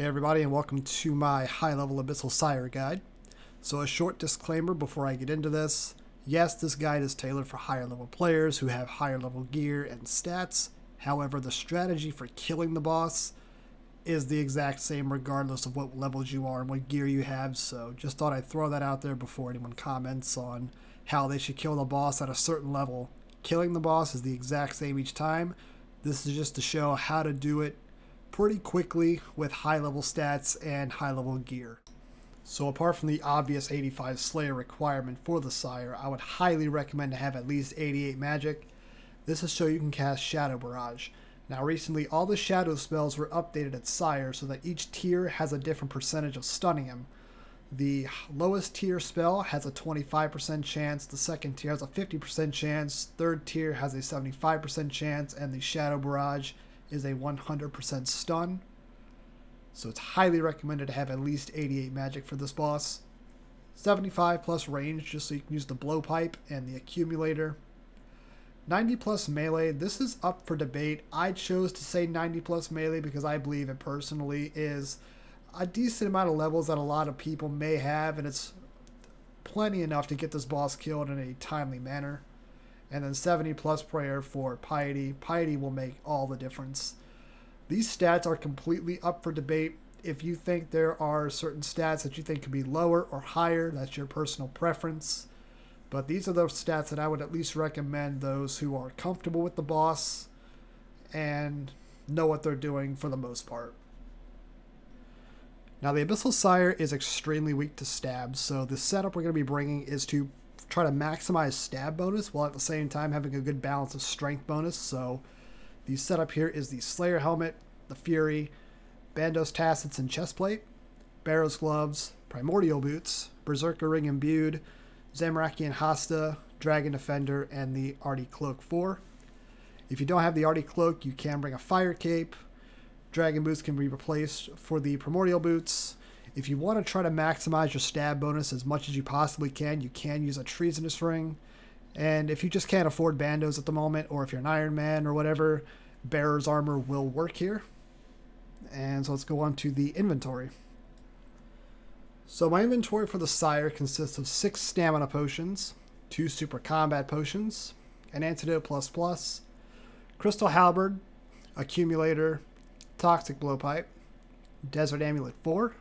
Hey everybody and welcome to my high level Abyssal Sire guide. So a short disclaimer before I get into this. Yes, this guide is tailored for higher level players who have higher level gear and stats. However, the strategy for killing the boss is the exact same regardless of what levels you are and what gear you have. So just thought I'd throw that out there before anyone comments on how they should kill the boss at a certain level. Killing the boss is the exact same each time. This is just to show how to do it pretty quickly with high level stats and high level gear. So apart from the obvious 85 Slayer requirement for the Sire, I would highly recommend to have at least 88 magic. This is so you can cast Shadow Barrage. Now recently all the Shadow spells were updated at Sire so that each tier has a different percentage of stunning him. The lowest tier spell has a 25% chance, the second tier has a 50% chance, third tier has a 75% chance, and the Shadow Barrage is a 100% stun. So it's highly recommended to have at least 88 magic for this boss. 75 plus range just so you can use the blowpipe and the accumulator. 90 plus melee, this is up for debate. I chose to say 90 plus melee because I believe it personally is a decent amount of levels that a lot of people may have and it's plenty enough to get this boss killed in a timely manner and then 70 plus prayer for piety. Piety will make all the difference. These stats are completely up for debate. If you think there are certain stats that you think could be lower or higher, that's your personal preference. But these are those stats that I would at least recommend those who are comfortable with the boss and know what they're doing for the most part. Now the Abyssal Sire is extremely weak to stabs, so the setup we're going to be bringing is to try to maximize stab bonus while at the same time having a good balance of strength bonus. So the setup here is the Slayer helmet, the Fury, Bandos tassets and chestplate, Barrows gloves, Primordial boots, Berserker ring imbued, Zamorakian Hasta, Dragon Defender, and the Ardy Cloak 4. If you don't have the Ardy Cloak, you can bring a Fire Cape. Dragon Boots can be replaced for the Primordial Boots. If you want to try to maximize your stab bonus as much as you possibly can, you can use a Treasonous Ring. And if you just can't afford Bandos at the moment, or if you're an Iron Man or whatever, Bearer's Armor will work here. And so let's go on to the inventory. So my inventory for the Sire consists of six Stamina Potions, two Super Combat Potions, an Antidote Plus Plus, Crystal Halberd, Accumulator, Toxic Blowpipe, Desert Amulet 4,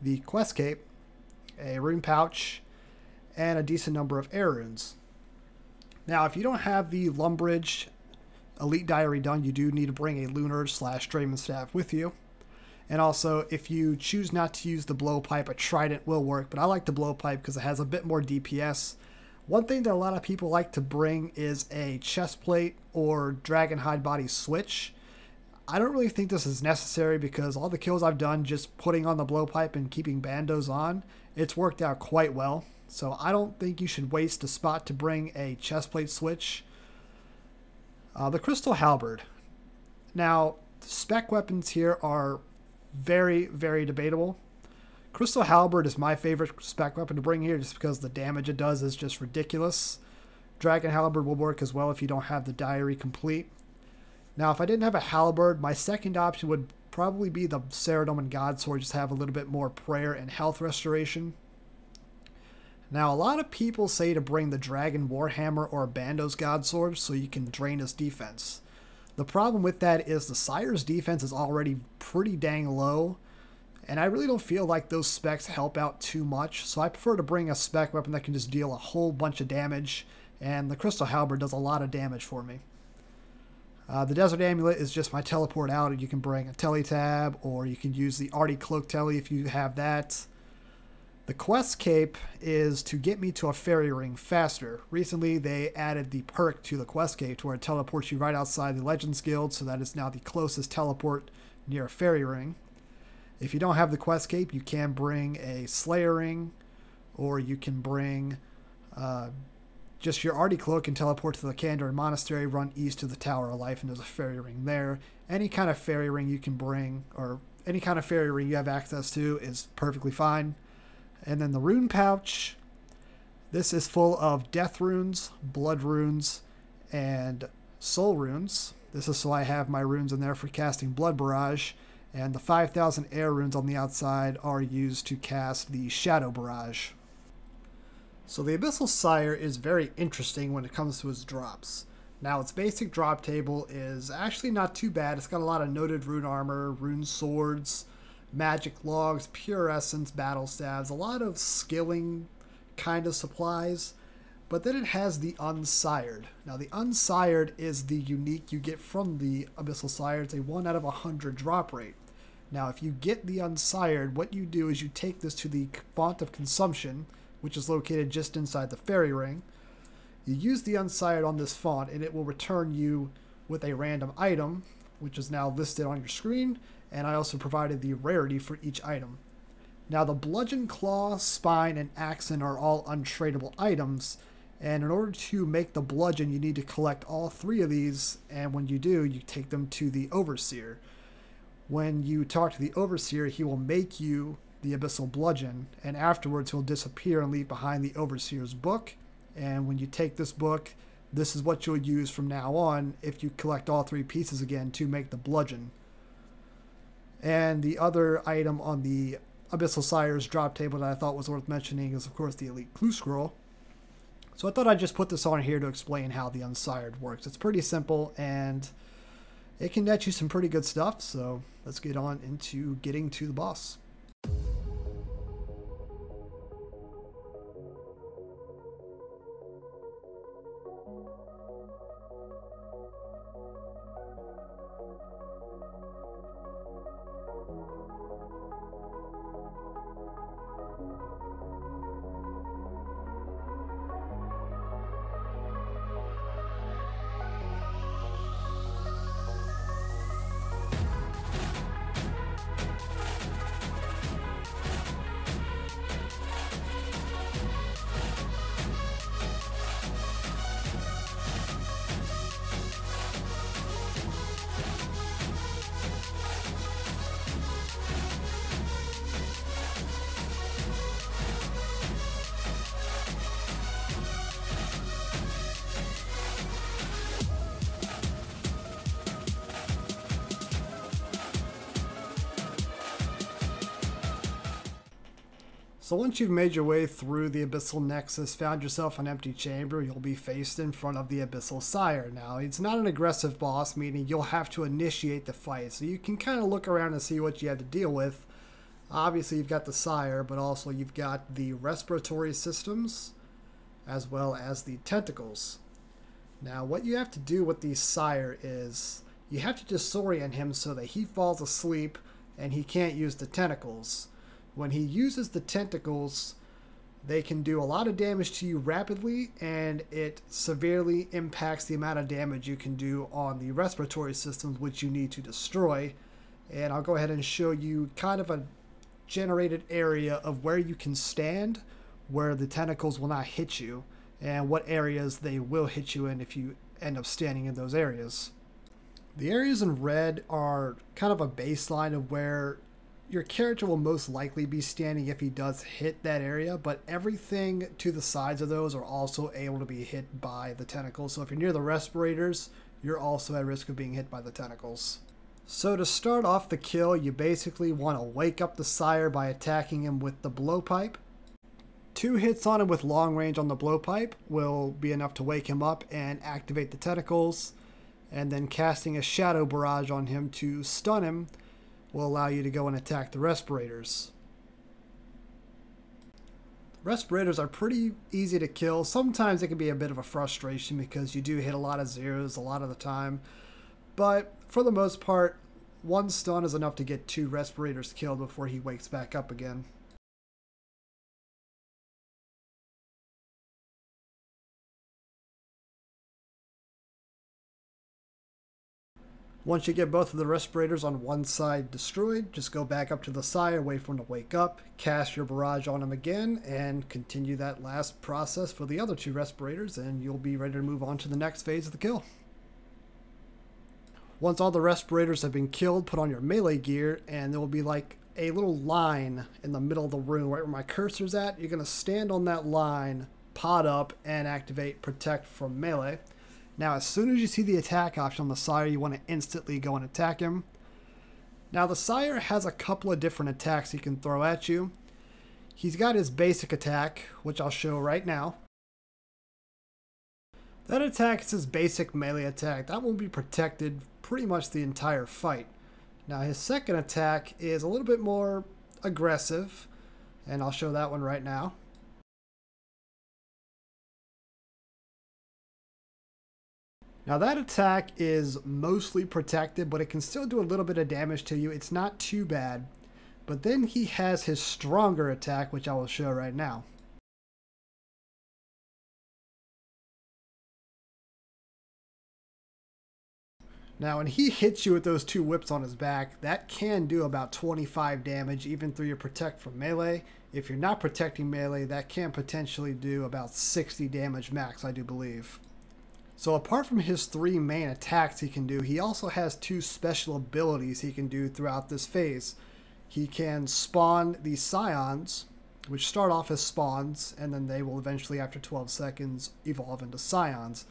the quest cape, a rune pouch, and a decent number of air runes. Now, if you don't have the Lumbridge Elite Diary done, you do need to bring a Lunar slash Dramen staff with you. And also, if you choose not to use the blowpipe, a trident will work, but I like the blowpipe because it has a bit more DPS. One thing that a lot of people like to bring is a chest plate or dragon hide body switch. I don't really think this is necessary because all the kills I've done just putting on the blowpipe and keeping bandos on, it's worked out quite well. So I don't think you should waste a spot to bring a chestplate switch. Uh, the Crystal Halberd. Now, spec weapons here are very, very debatable. Crystal Halberd is my favorite spec weapon to bring here just because the damage it does is just ridiculous. Dragon Halberd will work as well if you don't have the diary complete. Now, if I didn't have a halberd, my second option would probably be the Saradomin God Sword, just have a little bit more prayer and health restoration. Now, a lot of people say to bring the Dragon Warhammer or Bandos God Sword so you can drain his defense. The problem with that is the Sire's defense is already pretty dang low, and I really don't feel like those specs help out too much, so I prefer to bring a spec weapon that can just deal a whole bunch of damage, and the Crystal Halberd does a lot of damage for me. Uh, the Desert Amulet is just my teleport out, and you can bring a Teletab, or you can use the Ardy Cloak Tele if you have that. The Quest Cape is to get me to a fairy ring faster. Recently, they added the perk to the Quest Cape to where it teleports you right outside the Legends Guild, so that is now the closest teleport near a fairy ring. If you don't have the Quest Cape, you can bring a Slayer Ring, or you can bring uh, just your Ardy Cloak and teleport to the Kandarin Monastery, run east to the Tower of Life, and there's a fairy ring there. Any kind of fairy ring you can bring, or any kind of fairy ring you have access to, is perfectly fine. And then the rune pouch. This is full of death runes, blood runes, and soul runes. This is so I have my runes in there for casting Blood Barrage. And the 5,000 air runes on the outside are used to cast the Shadow Barrage. So the Abyssal Sire is very interesting when it comes to its drops. Now its basic drop table is actually not too bad. It's got a lot of noted rune armor, rune swords, magic logs, pure essence, battle staffs, a lot of skilling kind of supplies. But then it has the Unsired. Now the Unsired is the unique you get from the Abyssal Sire. It's a 1 out of 100 drop rate. Now if you get the Unsired, what you do is you take this to the Font of Consumption, which is located just inside the fairy ring. You use the unsired on this font and it will return you with a random item, which is now listed on your screen, and I also provided the rarity for each item. Now the bludgeon, claw, spine, and axon are all untradeable items, and in order to make the bludgeon, you need to collect all three of these, and when you do, you take them to the overseer. When you talk to the overseer, he will make you the Abyssal Bludgeon, and afterwards he'll disappear and leave behind the Overseer's book. And when you take this book, this is what you'll use from now on if you collect all three pieces again to make the bludgeon. And the other item on the Abyssal Sire's drop table that I thought was worth mentioning is, of course, the Elite Clue Scroll. So I thought I'd just put this on here to explain how the Unsired works. It's pretty simple and it can net you some pretty good stuff. So let's get on into getting to the boss. So once you've made your way through the Abyssal Nexus, found yourself an empty chamber, you'll be faced in front of the Abyssal Sire. Now, it's not an aggressive boss, meaning you'll have to initiate the fight, so you can kind of look around and see what you have to deal with. Obviously, you've got the Sire, but also you've got the respiratory systems, as well as the tentacles. Now, what you have to do with the Sire is you have to disorient him so that he falls asleep and he can't use the tentacles when he uses the tentacles, they can do a lot of damage to you rapidly, and it severely impacts the amount of damage you can do on the respiratory systems, which you need to destroy. And I'll go ahead and show you kind of a generated area of where you can stand, where the tentacles will not hit you, and what areas they will hit you in if you end up standing in those areas. The areas in red are kind of a baseline of where your character will most likely be standing if he does hit that area, but everything to the sides of those are also able to be hit by the tentacles. So if you're near the respirators, you're also at risk of being hit by the tentacles. So to start off the kill, you basically want to wake up the sire by attacking him with the blowpipe. Two hits on him with long range on the blowpipe will be enough to wake him up and activate the tentacles, and then casting a shadow barrage on him to stun him will allow you to go and attack the respirators. Respirators are pretty easy to kill. Sometimes it can be a bit of a frustration because you do hit a lot of zeros a lot of the time. But for the most part, one stun is enough to get two respirators killed before he wakes back up again. Once you get both of the respirators on one side destroyed, just go back up to the side, wait for him to wake up, cast your barrage on him again, and continue that last process for the other two respirators, and you'll be ready to move on to the next phase of the kill. Once all the respirators have been killed, put on your melee gear, and there will be like a little line in the middle of the room right where my cursor's at. You're going to stand on that line, pot up, and activate Protect from Melee. Now, as soon as you see the attack option on the Sire, you want to instantly go and attack him. Now the Sire has a couple of different attacks he can throw at you. He's got his basic attack, which I'll show right now. That attack is his basic melee attack. That will be protected pretty much the entire fight. Now his second attack is a little bit more aggressive, and I'll show that one right now. Now that attack is mostly protected, but it can still do a little bit of damage to you. It's not too bad. But then he has his stronger attack, which I will show right now. Now, when he hits you with those two whips on his back, that can do about 25 damage even through your protect from melee. If you're not protecting melee, that can potentially do about 60 damage max, I do believe. So apart from his three main attacks he can do, he also has two special abilities he can do throughout this phase. He can spawn these scions, which start off as spawns, and then they will eventually, after 12 seconds, evolve into scions.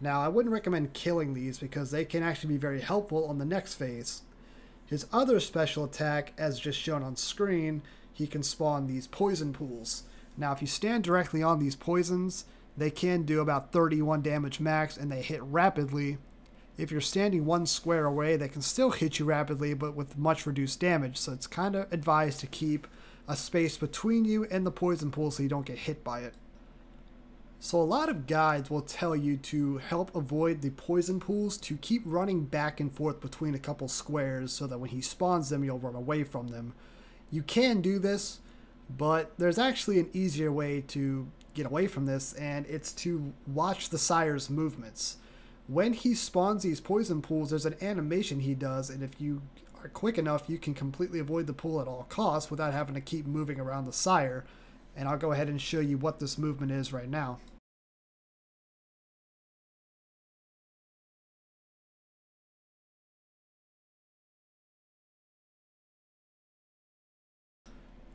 Now, I wouldn't recommend killing these because they can actually be very helpful on the next phase. His other special attack, as just shown on screen, he can spawn these poison pools. Now, if you stand directly on these poisons, they can do about 31 damage max and they hit rapidly. If you're standing one square away, they can still hit you rapidly but with much reduced damage. So it's kind of advised to keep a space between you and the poison pool so you don't get hit by it. So a lot of guides will tell you to help avoid the poison pools to keep running back and forth between a couple squares so that when he spawns them you'll run away from them. You can do this, but there's actually an easier way to get away from this, and it's to watch the sire's movements. When he spawns these poison pools, there's an animation he does, and if you are quick enough, you can completely avoid the pool at all costs without having to keep moving around the sire. And I'll go ahead and show you what this movement is right now.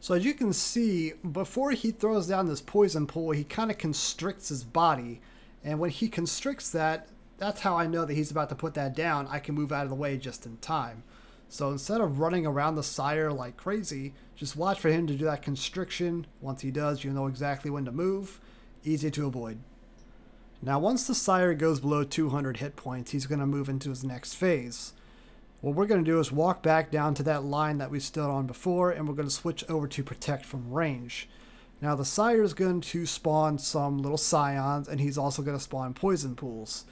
So as you can see, before he throws down this poison pool, he kind of constricts his body. And when he constricts that, that's how I know that he's about to put that down. I can move out of the way just in time. So instead of running around the sire like crazy, just watch for him to do that constriction. Once he does, you know exactly when to move. Easy to avoid. Now once the sire goes below 200 hit points, he's going to move into his next phase. What we're going to do is walk back down to that line that we stood on before, and we're going to switch over to protect from range. Now the sire is going to spawn some little scions, and he's also going to spawn poison pools.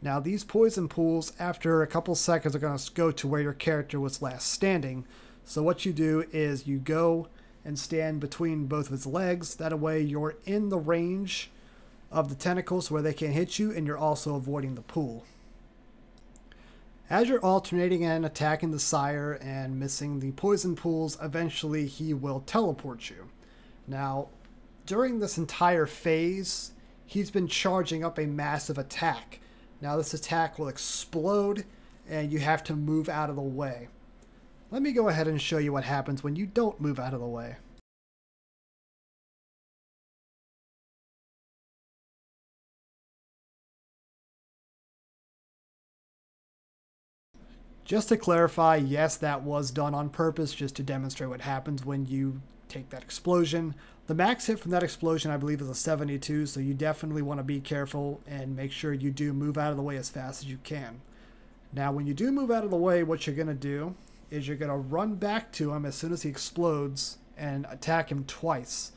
Now these poison pools, after a couple seconds, are going to go to where your character was last standing. So what you do is you go and stand between both of his legs. That way you're in the range of the tentacles where they can't hit you, and you're also avoiding the pool. As you're alternating and attacking the sire and missing the poison pools, eventually he will teleport you. Now, during this entire phase, he's been charging up a massive attack. Now this attack will explode and you have to move out of the way. Let me go ahead and show you what happens when you don't move out of the way. Just to clarify, yes, that was done on purpose just to demonstrate what happens when you take that explosion. The max hit from that explosion, I believe, is a 72, so you definitely want to be careful and make sure you do move out of the way as fast as you can. Now, when you do move out of the way, what you're going to do is you're going to run back to him as soon as he explodes and attack him twice.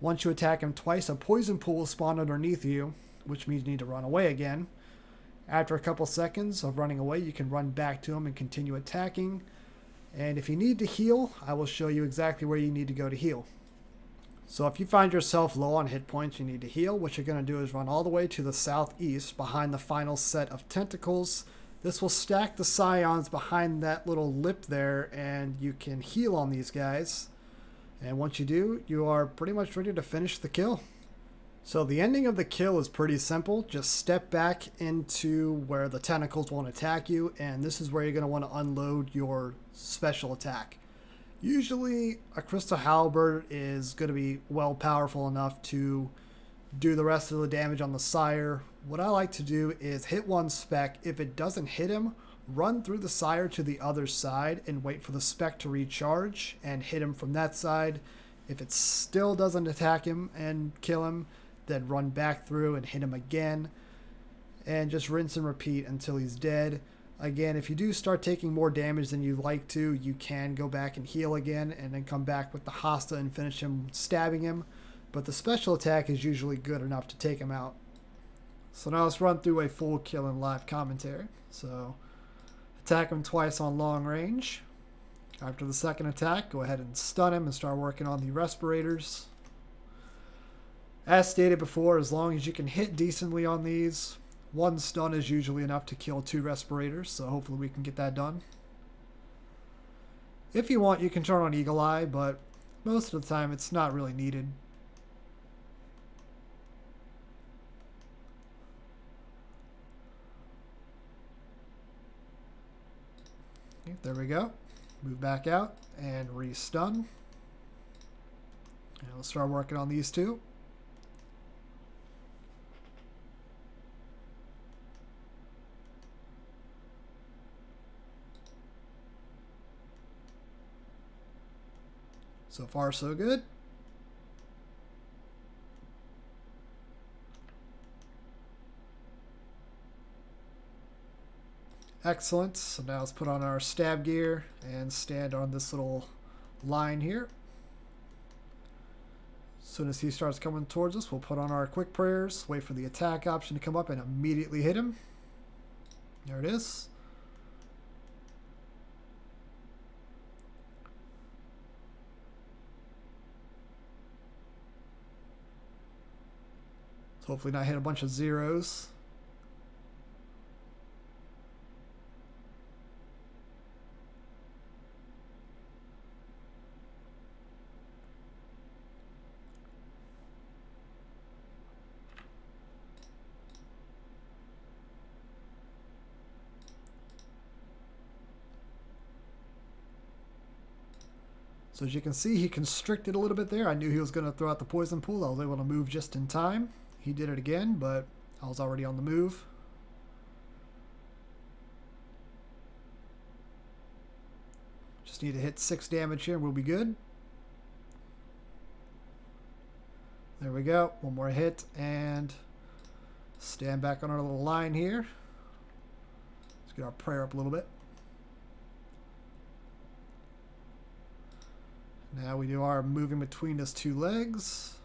Once you attack him twice, a poison pool will spawn underneath you, which means you need to run away again. After a couple seconds of running away, you can run back to him and continue attacking. And if you need to heal, I will show you exactly where you need to go to heal. So if you find yourself low on hit points, you need to heal. What you're going to do is run all the way to the southeast behind the final set of tentacles. This will stack the scions behind that little lip there and you can heal on these guys. And once you do, you are pretty much ready to finish the kill. So the ending of the kill is pretty simple. Just step back into where the tentacles won't attack you, and this is where you're going to want to unload your special attack. Usually, a Crystal Halberd is going to be well powerful enough to do the rest of the damage on the Sire. What I like to do is hit one spec. If it doesn't hit him, run through the sire to the other side and wait for the spec to recharge and hit him from that side. If it still doesn't attack him and kill him, then run back through and hit him again. And just rinse and repeat until he's dead. Again, if you do start taking more damage than you like to, you can go back and heal again and then come back with the Hasta and finish him stabbing him. But the special attack is usually good enough to take him out. So now let's run through a full kill and live commentary. So attack him twice on long range. After the second attack, go ahead and stun him and start working on the respirators. As stated before, as long as you can hit decently on these, one stun is usually enough to kill two respirators, so hopefully we can get that done. If you want, you can turn on Eagle Eye, but most of the time it's not really needed. there we go. Move back out and re-stun. And let's start working on these two. So far, so good. Excellent. So now let's put on our stab gear and stand on this little line here. As soon as he starts coming towards us, we'll put on our quick prayers, wait for the attack option to come up, and immediately hit him. There it is. Hopefully not hit a bunch of zeros. So as you can see, he constricted a little bit there. I knew he was going to throw out the poison pool. I was able to move just in time. He did it again, but I was already on the move. Just need to hit six damage here and we'll be good. There we go. One more hit and stand back on our little line here. Let's get our prayer up a little bit. Now we do our moving between his two legs.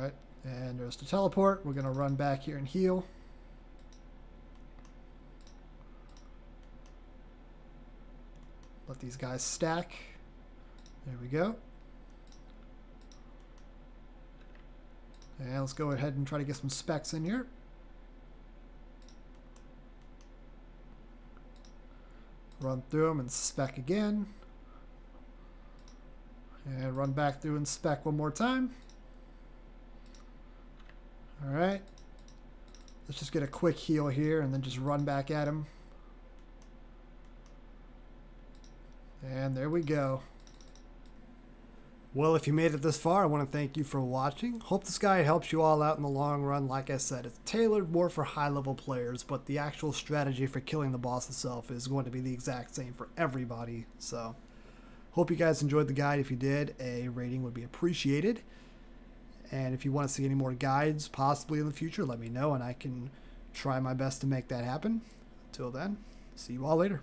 Alright, and there's the teleport. We're going to run back here and heal. Let these guys stack. There we go. And let's go ahead and try to get some specs in here. Run through them and spec again. And run back through and spec one more time. Alright. Let's just get a quick heal here and then just run back at him. And there we go. Well, if you made it this far, I want to thank you for watching. Hope this guide helps you all out in the long run. Like I said, it's tailored more for high-level players, but the actual strategy for killing the boss itself is going to be the exact same for everybody. So, hope you guys enjoyed the guide. If you did, a rating would be appreciated. And if you want to see any more guides, possibly in the future, let me know, and I can try my best to make that happen. Until then, see you all later.